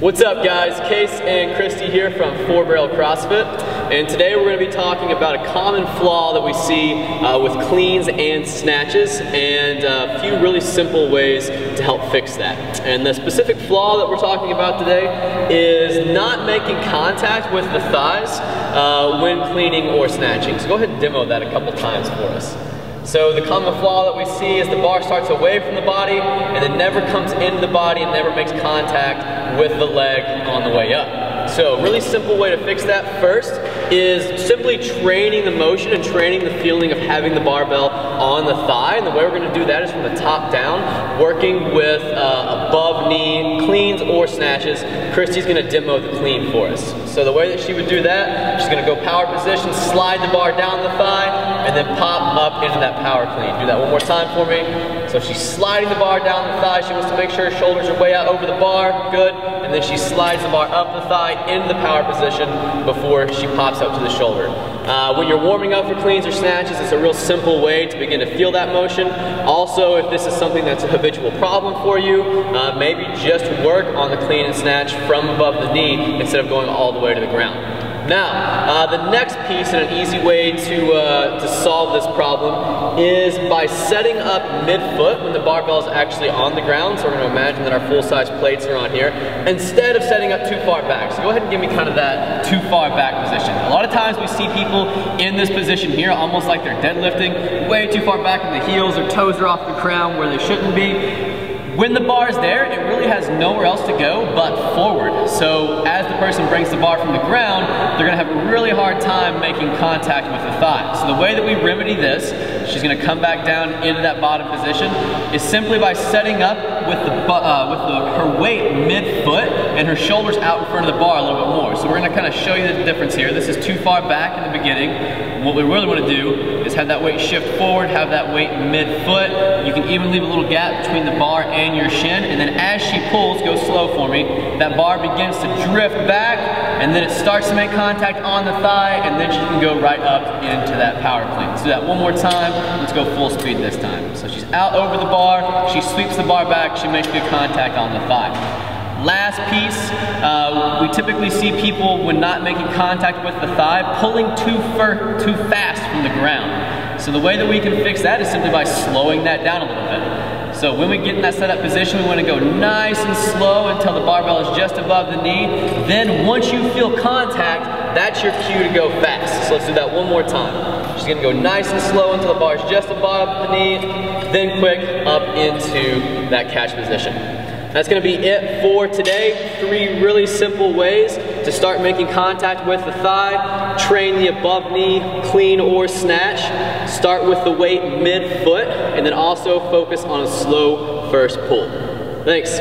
What's up guys? Case and Kristi here from Four Barrel CrossFit and today we're going to be talking about a common flaw that we see uh, with cleans and snatches and a few really simple ways to help fix that. And the specific flaw that we're talking about today is not making contact with the thighs uh, when cleaning or snatching. So go ahead and demo that a couple times for us. So the common flaw that we see is the bar starts away from the body and it never comes into the body and never makes contact with the leg on the way up. So really simple way to fix that first is simply training the motion and training the feeling of having the barbell on the thigh. And the way we're gonna do that is from the top down, working with uh, above knee cleans or snatches. Kristi's gonna demo the clean for us. So the way that she would do that, she's gonna go power position, slide the bar down the thigh, and then pop up into that power clean. Do that one more time for me. So she's sliding the bar down the thigh. She wants to make sure her shoulders are way out over the bar. Good. And then she slides the bar up the thigh into the power position before she pops up to the shoulder. Uh, when you're warming up for cleans or snatches, it's a real simple way to begin to feel that motion. Also, if this is something that's a habitual problem for you, uh, maybe just work on the clean and snatch from above the knee instead of going all the way to the ground. Now, uh, the next piece and an easy way to, uh, to solve this problem is by setting up mid-foot when the barbell is actually on the ground. So we're going to imagine that our full-size plates are on here, instead of setting up too far back. So go ahead and give me kind of that too far back position. A lot of times we see people in this position here, almost like they're deadlifting, way too far back in the heels, their toes are off the ground where they shouldn't be. When the bar is there, has nowhere else to go but forward. So as the person brings the bar from the ground, they're gonna have a really hard time making contact with the thigh. So the way that we remedy this, she's gonna come back down into that bottom position, is simply by setting up with the uh, with the, her weight mid-foot and her shoulders out in front of the bar a little bit more. So we're gonna kind of show you the difference here. This is too far back in the beginning. What we really wanna do is have that weight shift forward, have that weight mid-foot. You can even leave a little gap between the bar and your shin, and then as she pulls, go slow for me, that bar begins to drift back, and then it starts to make contact on the thigh, and then she can go right up into that power clean. Let's do that one more time. Let's go full speed this time. So she's out over the bar, she sweeps the bar back, she makes good contact on the thigh. Last piece, uh, we typically see people when not making contact with the thigh, pulling too, too fast from the ground. So the way that we can fix that is simply by slowing that down a little bit. So when we get in that setup position, we want to go nice and slow until the barbell is just above the knee. Then once you feel contact, that's your cue to go fast. So let's do that one more time. She's gonna go nice and slow until the bar is just above the knee, then quick up into that catch position. That's gonna be it for today. Three really simple ways to start making contact with the thigh, train the above knee, clean or snatch, start with the weight mid-foot, and then also focus on a slow first pull. Thanks.